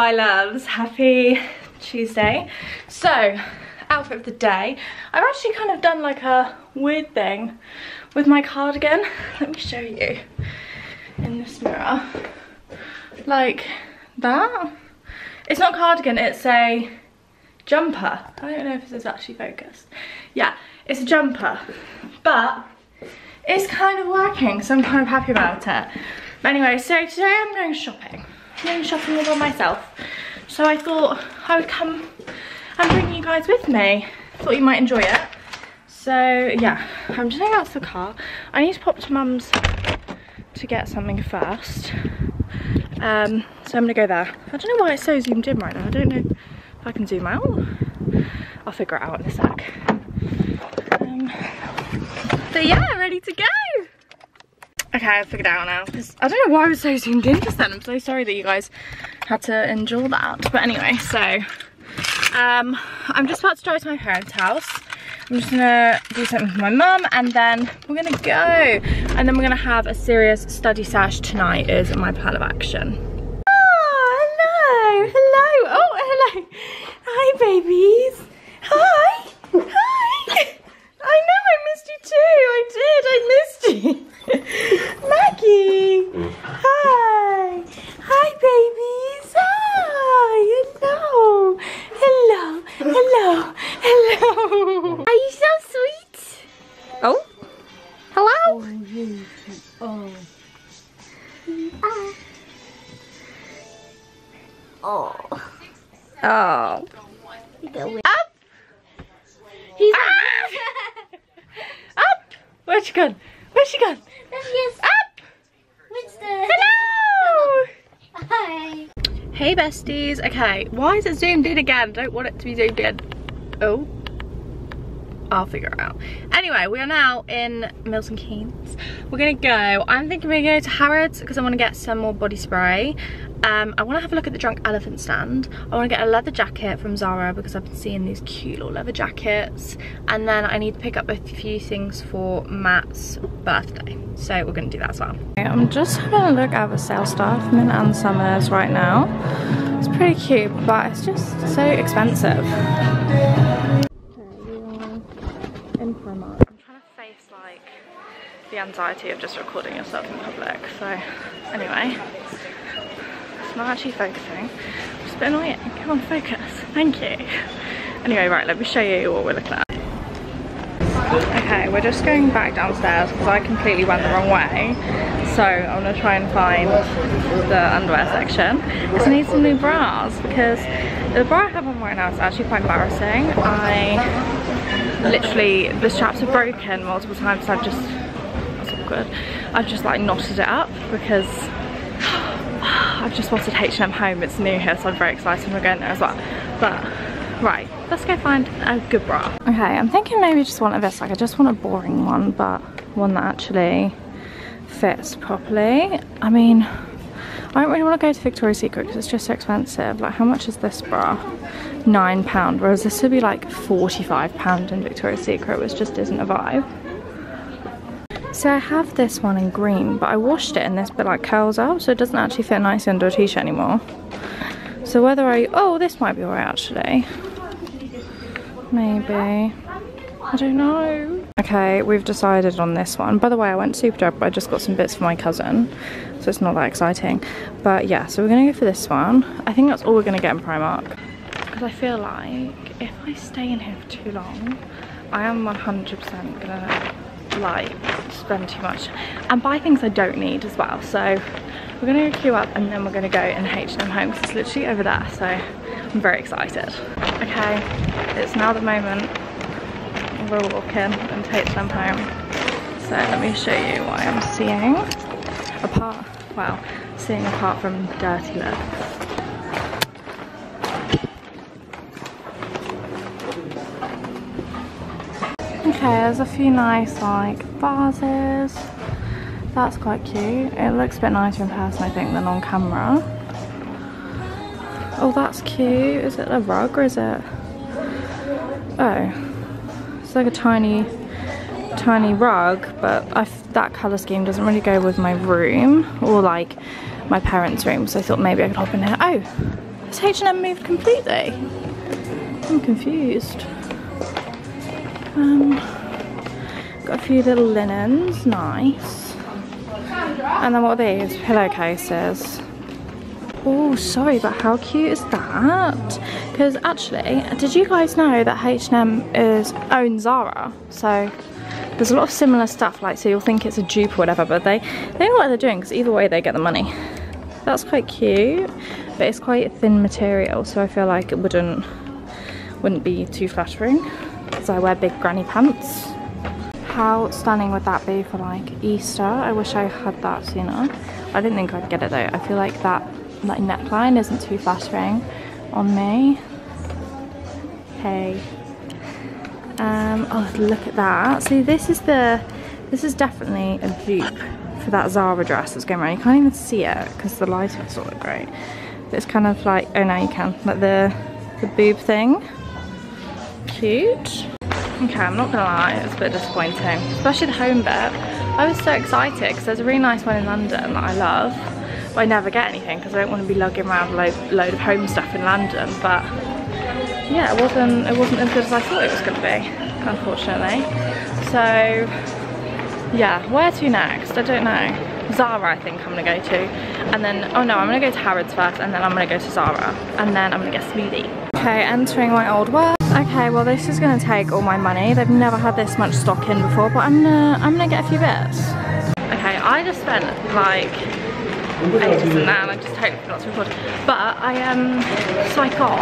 my loves. Happy Tuesday. So, outfit of the day. I've actually kind of done like a weird thing with my cardigan. Let me show you in this mirror. Like that. It's not cardigan, it's a jumper. I don't know if this is actually focused. Yeah, it's a jumper. But it's kind of working, so I'm kind of happy about it. But anyway, so today I'm going shopping. Going shopping all by myself. So I thought I would come and bring you guys with me. Thought you might enjoy it. So yeah, I'm just going out to the car. I need to pop to mum's to get something first. Um, so I'm gonna go there. I don't know why it's so zoomed in right now. I don't know if I can zoom out. I'll figure it out in a sec. Um, but yeah, ready to go. Okay, I figured it out now. I don't know why I was so zoomed in just then. I'm so sorry that you guys had to endure that. But anyway, so um, I'm just about to drive to my parents' house. I'm just gonna do something for my mum and then we're gonna go. And then we're gonna have a serious study sash tonight is my plan of action. Oh, hello, hello, oh, hello. Hi, babies. Hi, hi. I know I missed you too, I did, I missed you. Maggie, hi. Hi, babies, hi, hello. Hello, hello, Are you so sweet? Oh, hello? Oh. Oh. Oh. Up. He's Ah! Up. Where's she gone? Where's she gone? There is. Up. Winston. Hello. Hi. Hey besties. Okay, why is it zoomed in again? Don't want it to be zoomed in. Oh. I'll figure it out. Anyway, we are now in Milton Keynes. We're gonna go, I'm thinking we're gonna go to Harrods because I wanna get some more body spray. Um, I wanna have a look at the Drunk Elephant stand. I wanna get a leather jacket from Zara because I've been seeing these cute little leather jackets. And then I need to pick up a few things for Matt's birthday. So we're gonna do that as well. I'm just having a look at the sale stuff, Mint and Summers right now. It's pretty cute, but it's just so expensive. In Primark. I'm trying to face like the anxiety of just recording yourself in public. So anyway, it's not actually focusing. It's a bit annoying. Come on, focus. Thank you. Anyway, right, let me show you what we're looking at. Okay, we're just going back downstairs because I completely went the wrong way. So I'm gonna try and find the underwear section. Because I need some new bras because the bra I have on right now is actually quite embarrassing. I literally, the straps are broken multiple times. So I've just, that's awkward. I've just like knotted it up because I've just wanted H&M home. It's new here, so I'm very excited we're going there as well. But right, let's go find a good bra. Okay, I'm thinking maybe just one of this. Like I just want a boring one, but one that actually fits properly. I mean, I don't really want to go to Victoria's Secret because it's just so expensive. Like how much is this bra? Nine pound, whereas this would be like 45 pound in Victoria's Secret, which just isn't a vibe. So I have this one in green, but I washed it and this bit like curls up, so it doesn't actually fit nicely under a t-shirt anymore. So whether I, oh, this might be alright actually. Maybe. I don't know. Okay, we've decided on this one. By the way, I went Superdrug, but I just got some bits for my cousin, so it's not that exciting. But yeah, so we're gonna go for this one. I think that's all we're gonna get in Primark. Because I feel like if I stay in here for too long, I am 100% gonna like spend too much and buy things I don't need as well. So we're gonna go queue up and then we're gonna go in H&M home because it's literally over there. So I'm very excited. Okay, it's now the moment we're walking into H&M home. So let me show you what I'm seeing. Apart, well, seeing apart from dirty looks. There's a few nice like vases. That's quite cute. It looks a bit nicer in person, I think, than on camera. Oh, that's cute. Is it a rug or is it? Oh, it's like a tiny, tiny rug, but that colour scheme doesn't really go with my room or like my parents' room. So I thought maybe I could hop in here. Oh, Has H&M moved completely? I'm confused. Um, got a few little linens, nice. And then what are these? Pillowcases. Oh, sorry, but how cute is that? Because actually, did you guys know that H&M is owns Zara? So there's a lot of similar stuff, like so you'll think it's a dupe or whatever, but they they know what they're doing because either way they get the money. That's quite cute, but it's quite thin material, so I feel like it wouldn't wouldn't be too flattering because I wear big granny pants. How stunning would that be for like Easter? I wish I had that sooner. I didn't think I'd get it though. I feel like that like neckline isn't too flattering on me. Hey. Um, oh, look at that. See, this is the, this is definitely a dupe for that Zara dress that's going around. You can't even see it because the lighting's not that great. But it's kind of like, oh, now you can. Like the, the boob thing. Cute. Okay, I'm not gonna lie, it's a bit disappointing. Especially the home bit. I was so excited because there's a really nice one in London that I love. But I never get anything because I don't want to be lugging around a load, load of home stuff in London. But yeah, it wasn't it wasn't as good as I thought it was to be, unfortunately. So yeah, where to next? I don't know. Zara, I think I'm gonna go to, and then oh no, I'm gonna go to Harrods first, and then I'm gonna go to Zara, and then I'm gonna get smoothie. Okay, entering my old work. Okay, well this is gonna take all my money. They've never had this much stock in before, but I'm gonna I'm gonna get a few bits. Okay, I just spent like ages in there and I just totally forgot to record. But I um so I got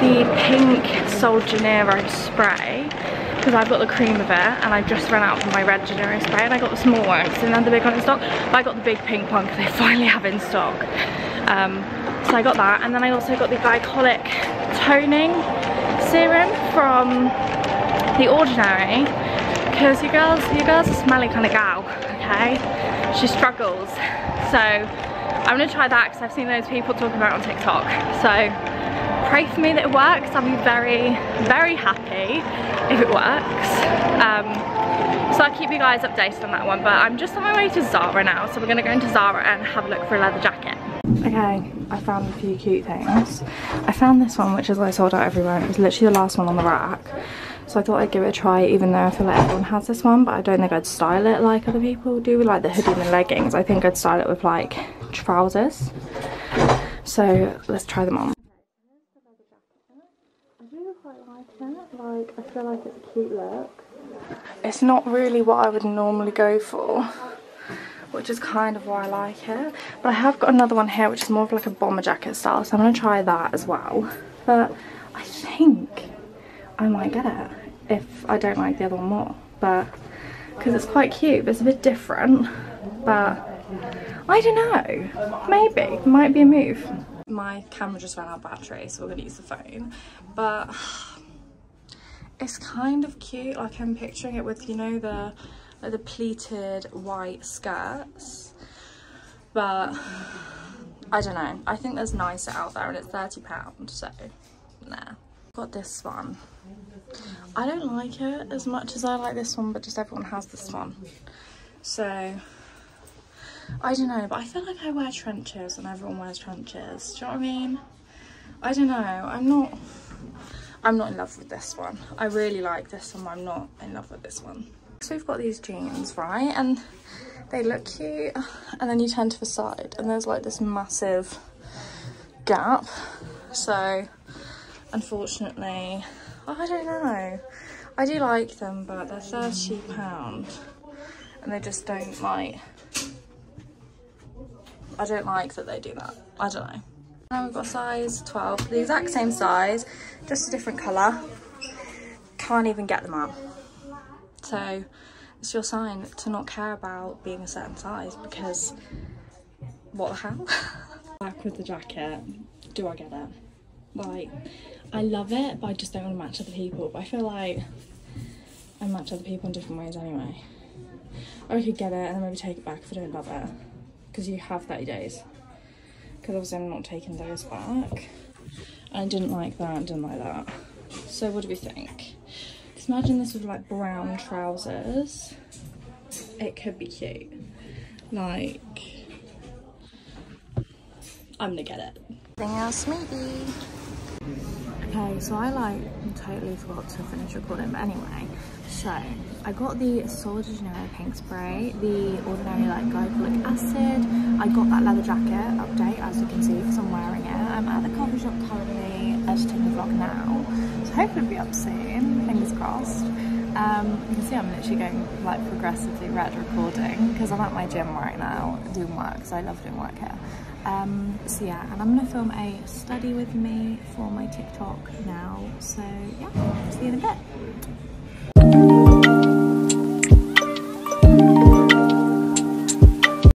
the pink Sol Janeiro spray because I've got the cream of it and I just ran out of my red Janeiro spray and I got the small one because they the big one in stock. But I got the big pink one because they finally have in stock. Um, so I got that and then I also got the glycolic toning serum from The Ordinary because you girls, you girls are smelly kind of gal, okay? She struggles. So I'm gonna try that because I've seen those people talking about it on TikTok. So pray for me that it works. I'll be very, very happy if it works. Um, so I'll keep you guys updated on that one. But I'm just on my way to Zara now. So we're gonna go into Zara and have a look for a leather jacket. Okay, I found a few cute things. I found this one, which is like sold out everywhere. It was literally the last one on the rack. So I thought I'd give it a try even though I feel like everyone has this one but I don't think I'd style it like other people do with like the hoodie and the leggings. I think I'd style it with like trousers. So let's try them on. I really quite like it. Like I feel like it's a cute look. It's not really what I would normally go for which is kind of why I like it. But I have got another one here which is more of like a bomber jacket style so I'm going to try that as well. But I think I might get it if I don't like the other one more. But because it's quite cute, but it's a bit different. But I don't know. Maybe. Might be a move. My camera just ran out of battery, so we're gonna use the phone. But it's kind of cute. Like I'm picturing it with, you know, the like the pleated white skirts. But I don't know. I think there's nicer out there and it's £30, so nah. Got this one. I don't like it as much as I like this one, but just everyone has this one. So, I don't know, but I feel like I wear trenches and everyone wears trenches. Do you know what I mean? I don't know, I'm not, I'm not in love with this one. I really like this one, I'm not in love with this one. So we've got these jeans, right? And they look cute. And then you turn to the side and there's like this massive gap. So, unfortunately, I don't know. I do like them, but they're £30 and they just don't like, I don't like that they do that. I don't know. Now we've got size 12, the exact same size, just a different colour. Can't even get them out. So it's your sign to not care about being a certain size because what the hell? Back with the jacket, do I get it? Like, I love it, but I just don't want to match other people. But I feel like I match other people in different ways anyway. Or I could get it and then maybe take it back if I don't love it. Because you have 30 days. Because obviously I'm not taking those back. I didn't like that and didn't like that. So what do we think? Because imagine this with like brown trousers. It could be cute. Like, I'm gonna get it. Thing else smoothie. Okay, so I like totally forgot to finish recording, but anyway, so I got the Sol de Janeiro pink spray, the ordinary like glycolic acid. I got that leather jacket update as you can see because I'm wearing it. I'm at the coffee shop currently editing the vlog now, so hopefully it'll be up soon. Fingers crossed. Um, you can see I'm literally going like progressively red recording because I'm at my gym right now doing work because I love doing work here. Um, so yeah, and I'm gonna film a study with me for my TikTok now. So yeah, see you in a bit.